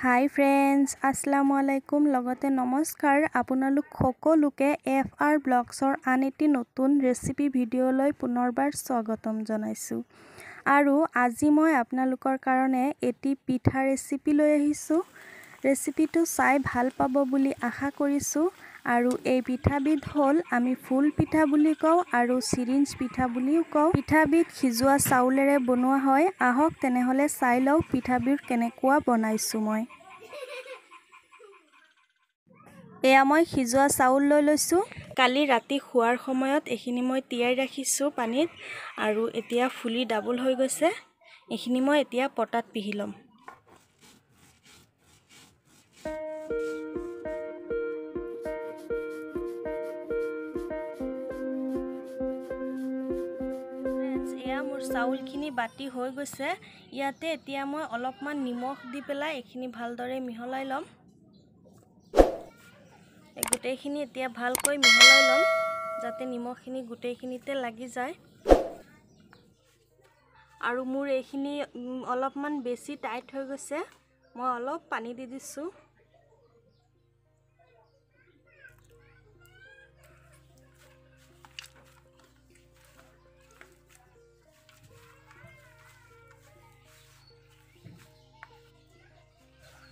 হাই friends আসসালামু আলাইকুম লগতে নমস্কাৰ। আপোনালোক সকলোকে এফ আৰ ব্লগছৰ আন এটি নতুন ৰেচিপি ভিডিঅ'লৈ পুনৰবাৰ স্বাগতম জনাইছোঁ। আৰু আজি মই আপোনালোকৰ কাৰণে এটি পিঠা ৰেচিপি লৈ আহিছোঁ। ৰেচিপিটো চাই ভাল পাব বুলি আশা কৰিছোঁ। আৰু এই পিঠাবিধ হ'ল আমি ফুল পিঠা বুলি কওঁ আৰু চিৰিঞ্জ পিঠা বুলিও কওঁ। পিঠাবিধ সিজোৱা চাউলেৰে বনোৱা হয়। আহক তেনেহ'লে চাই লওঁ পিঠাবিধ কেনেকুৱা বনাইছোঁ মই। এয়া মই সিজোৱা চাউল লৈ লৈছোঁ। কালি ৰাতি শোৱাৰ সময়ত এইখিনি মই তিয়াই ৰাখিছোঁ পানীত আৰু এতিয়া ফুলি ডাবল হৈ গৈছে। এইখিনি মই এতিয়া পটাত পিহি ল'ম। মোৰ চাউলখিনি বাতি হৈ গৈছে। ইয়াতে এতিয়া মই অলপমান নিমখ দি পেলাই এইখিনি ভালদৰে মিহলাই ল'ম। গোটেইখিনি এতিয়া ভালকৈ মিহলাই ল'ম যাতে নিমখখিনি গোটেইখিনিতে লাগি যায়। আৰু মোৰ এইখিনি অলপমান বেছি টাইট হৈ গৈছে। মই অলপ পানী দি দিছোঁ।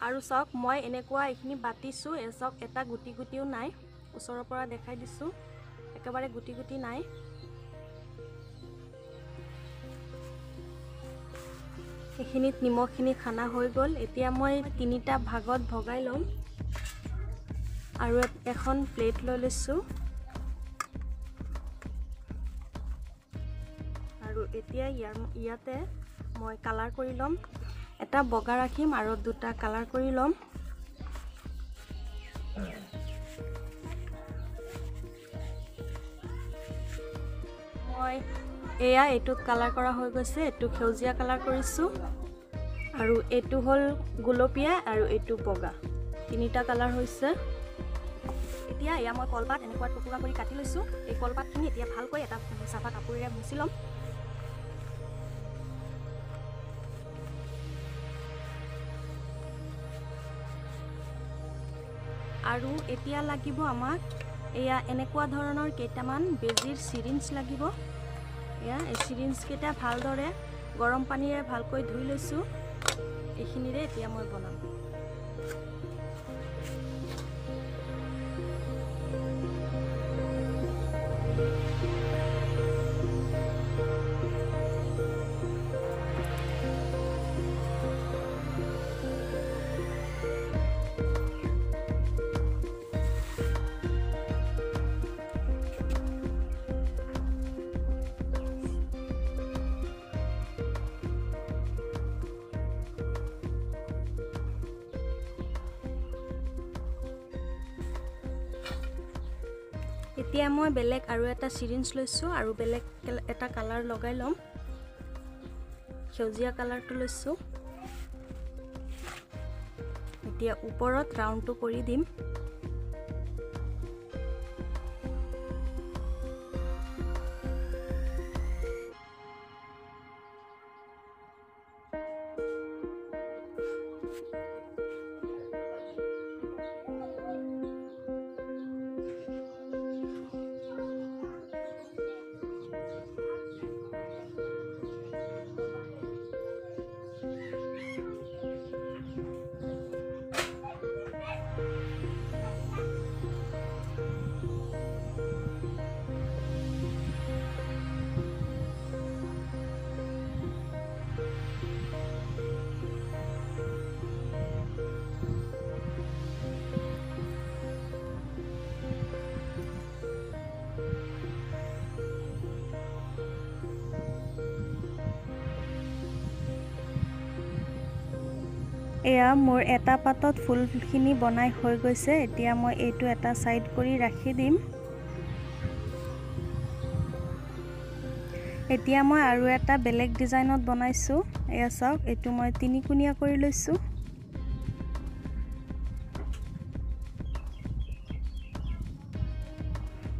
আৰু চাওক মই এনেকুৱা এইখিনি বাতিছোঁ চাওক এটা গুটি গুটিও নাই। ওচৰৰ পৰা দেখাই দিছোঁ একেবাৰে গুটি গুটি নাই। এইখিনিত নিমখখিনি খানা হৈ গ'ল। এতিয়া মই তিনিটা ভাগত ভগাই ল'ম। আৰু এখন প্লেট লৈ লৈছোঁ। আৰু এতিয়া ইয়াৰ ইয়াতে মই কালাৰ কৰি ল'ম। এটা বগা ৰাখিম আৰু দুটা কালাৰ কৰি ল'ম। মই এয়া এইটোত কালাৰ কৰা হৈ গৈছে এইটো সেউজীয়া কালাৰ কৰিছোঁ। আৰু এইটো হ'ল গুলপীয়া আৰু এইটো বগা। তিনিটা কালাৰ হৈছে। এতিয়া এয়া মই কলপাত এনেকুৱা টুকুৰা কৰি কাটি লৈছোঁ। এই কলপাতখিনি এতিয়া ভালকৈ এটা চাফা কাপোৰেৰে মুচি ল'ম। আৰু এতিয়া লাগিব আমাক এয়া এনেকুৱা ধৰণৰ কেইটামান বেজীৰ চিৰিঞ্জ লাগিব। এয়া এই চিৰিঞ্জকেইটা ভালদৰে গৰম পানীৰে ভালকৈ ধুই লৈছোঁ। এইখিনিৰে এতিয়া মই বনাম। এতিয়া মই বেলেগ আৰু এটা চিৰিঞ্জ লৈছোঁ আৰু বেলেগ এটা কালাৰ লগাই ল'ম। সেউজীয়া কালাৰটো লৈছোঁ। এতিয়া ওপৰত ৰাউণ্ডটো কৰি দিম। এয়া মোৰ এটা পাতত ফুলখিনি বনাই হৈ গৈছে এতিয়া মই এইটো এটা ছাইড কৰি ৰাখি দিম। এতিয়া মই আৰু এটা বেলেগ ডিজাইনত বনাইছোঁ। এয়া চাওক এইটো মই তিনিকুণীয়া কৰি লৈছোঁ।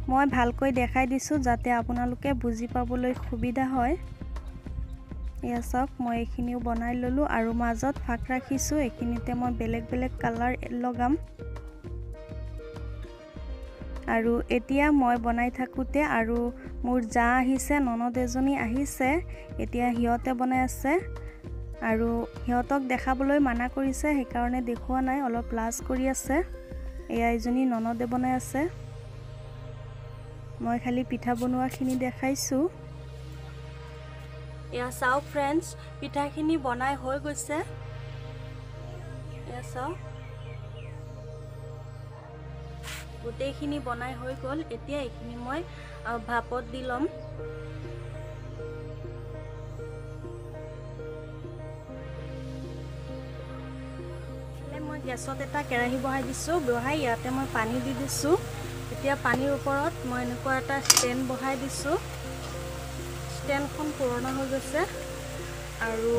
মই ভালকৈ দেখাই দিছোঁ যাতে আপোনালোকে বুজি পাবলৈ সুবিধা হয়। এয়া চাওক মই এইখিনিও বনাই ল'লোঁ আৰু মাজত ফাক ৰাখিছোঁ এইখিনিতে মই বেলেগ বেলেগ কালাৰ লগাম। আৰু এতিয়া মই বনাই থাকোঁতে আৰু মোৰ জা আহিছে ননদ এজনী আহিছে এতিয়া সিহঁতে বনাই আছে। আৰু সিহঁতক দেখাবলৈ মানা কৰিছে সেইকাৰণে দেখুওৱা নাই অলপ লাজ কৰি আছে। এয়া এজনী ননদে বনাই আছে। মই খালি পিঠা বনোৱাখিনি দেখাইছোঁ। এয়া চাওক ফ্ৰেণ্ডছ পিঠাখিনি বনাই হৈ গৈছে। এয়া চাওক গোটেইখিনি বনাই হৈ গ'ল এতিয়া এইখিনি মই ভাপত দি ল'ম। মই গেছত এটা কেৰাহী বহাই দিছোঁ বহাই ইয়াতে মই পানী দি দিছোঁ। এতিয়া পানীৰ ওপৰত মই এনেকুৱা এটা ষ্টেণ্ড বহাই দিছোঁ। ষ্টেণ্ডখন পুৰণা হৈ গৈছে আৰু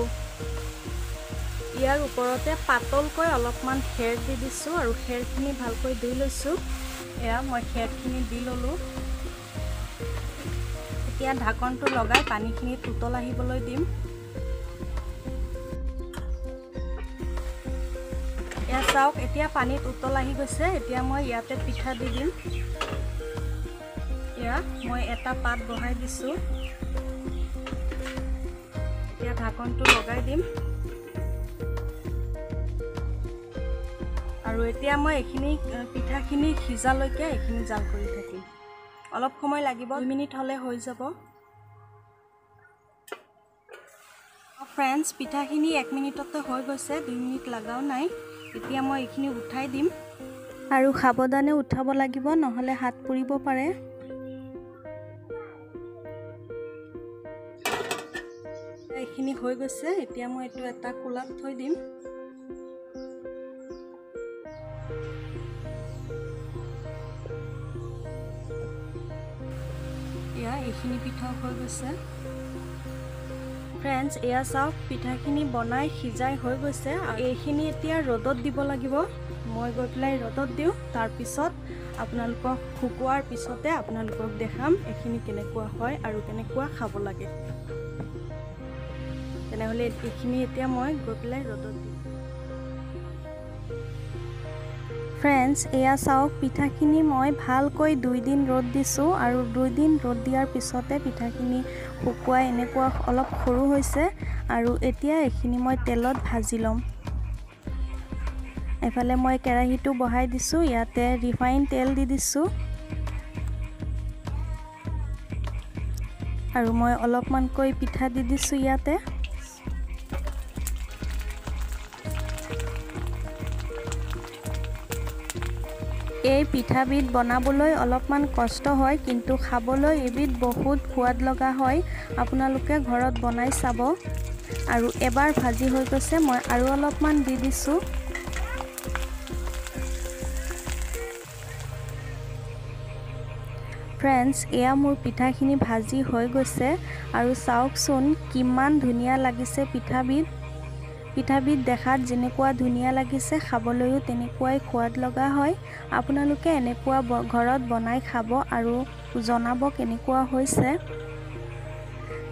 ইয়াৰ ওপৰতে পাতলকৈ অলপমান খেৰ দি দিছোঁ আৰু খেৰখিনি ভালকৈ ধুই লৈছোঁ। এয়া মই খেৰখিনি দি ল'লোঁ। এতিয়া ঢাকনটো লগাই পানীখিনি উতল আহিবলৈ দিম। এয়া চাওক এতিয়া পানীত উতল আহি গৈছে। এতিয়া মই ইয়াতে পিঠা দি দিম। এয়া মই এটা পাত বহাই দিছোঁ। ঢাকনটো লগাই দিম। আৰু এতিয়া মই এইখিনি পিঠাখিনি সিজালৈকে এইখিনি জাল কৰি থাকিম। অলপ সময় লাগিব দুই মিনিট হ'লে হৈ যাব। ফ্ৰেণ্ডছ পিঠাখিনি এক মিনিটতে হৈ গৈছে দুই মিনিট লগাও নাই। এতিয়া মই এইখিনি উঠাই দিম। আৰু সাৱধানে উঠাব লাগিব নহ'লে হাত পুৰিব পাৰে। হৈ গৈছে এতিয়া মই এইটো এটা কোলাত থৈ দিম। এয়া এইখিনি পিঠাও হৈ গৈছে। ফ্ৰেণ্ডছ এয়া চাওক পিঠাখিনি বনাই সিজাই হৈ গৈছে। আৰু এইখিনি এতিয়া ৰ'দত দিব লাগিব। মই গৈ পেলাই ৰ'দত দিওঁ। তাৰপিছত আপোনালোকক শুকোৱাৰ পিছতে আপোনালোকক দেখাম এইখিনি কেনেকুৱা হয় আৰু কেনেকুৱা খাব লাগে। তেনেহ'লে এইখিনি এতিয়া মই গৈ পেলাই ৰ'দত দিম। ফ্ৰেণ্ডছ এয়া চাওক পিঠাখিনি মই ভালকৈ দুইদিন ৰ'দ দিছোঁ আৰু দুইদিন ৰ'দ দিয়াৰ পিছতে পিঠাখিনি শুকুৱাই এনেকুৱা অলপ সৰু হৈছে আৰু এতিয়া এইখিনি মই তেলত ভাজি ল'ম। এফালে মই কেৰাহীটো বহাই দিছোঁ ইয়াতে ৰিফাইন তেল দি দিছোঁ। আৰু মই অলপমানকৈ পিঠা দি দিছোঁ ইয়াতে। এই পিঠাবিধ বনাবলৈ অলপমান কষ্ট হয় কিন্তু খাবলৈ এবিধ বহুত সোৱাদ লগা হয় আপোনালোকে ঘৰত বনাই চাব। আৰু এবাৰ ভাজি হৈ গৈছে মই আৰু অলপমান দি দিছোঁ। ফ্ৰেণ্ডছ এয়া মোৰ পিঠাখিনি ভাজি হৈ গৈছে। আৰু চাওকচোন কিমান ধুনীয়া লাগিছে পিঠাবিধ। পিঠাবিধ দেখাত যেনেকুৱা ধুনীয়া লাগিছে খাবলৈও তেনেকুৱাই সোৱাদ লগা হয়। আপোনালোকে এনেকুৱা ঘৰত বনাই খাব আৰু জনাব কেনেকুৱা হৈছে।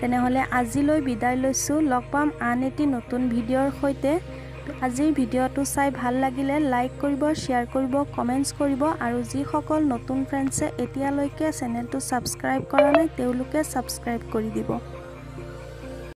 তেনেহ'লে আজিলৈ বিদায় লৈছোঁ। লগ পাম আন এটি নতুন ভিডিঅ'ৰ সৈতে। আজিৰ ভিডিঅ'টো চাই ভাল লাগিলে লাইক কৰিব শ্বেয়াৰ কৰিব কমেণ্টছ কৰিব আৰু যিসকল নতুন ফ্ৰেণ্ডছে এতিয়ালৈকে চেনেলটো ছাবস্ক্ৰাইব কৰা নাই তেওঁলোকে ছাবস্ক্ৰাইব কৰি দিব।